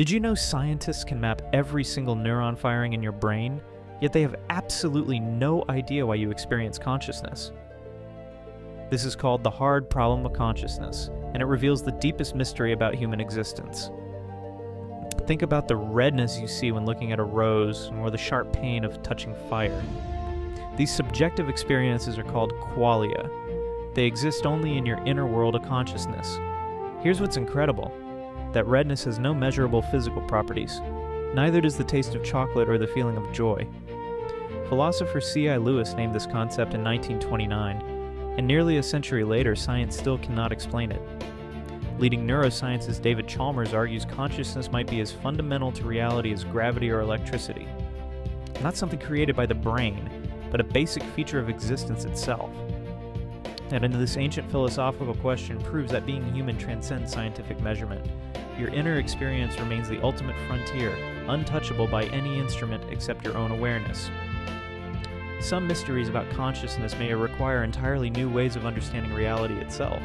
Did you know scientists can map every single neuron firing in your brain, yet they have absolutely no idea why you experience consciousness? This is called the hard problem of consciousness, and it reveals the deepest mystery about human existence. Think about the redness you see when looking at a rose, or the sharp pain of touching fire. These subjective experiences are called qualia. They exist only in your inner world of consciousness. Here's what's incredible that redness has no measurable physical properties. Neither does the taste of chocolate or the feeling of joy. Philosopher C.I. Lewis named this concept in 1929, and nearly a century later, science still cannot explain it. Leading neuroscientist David Chalmers argues consciousness might be as fundamental to reality as gravity or electricity. Not something created by the brain, but a basic feature of existence itself. And this ancient philosophical question proves that being human transcends scientific measurement. Your inner experience remains the ultimate frontier, untouchable by any instrument except your own awareness. Some mysteries about consciousness may require entirely new ways of understanding reality itself.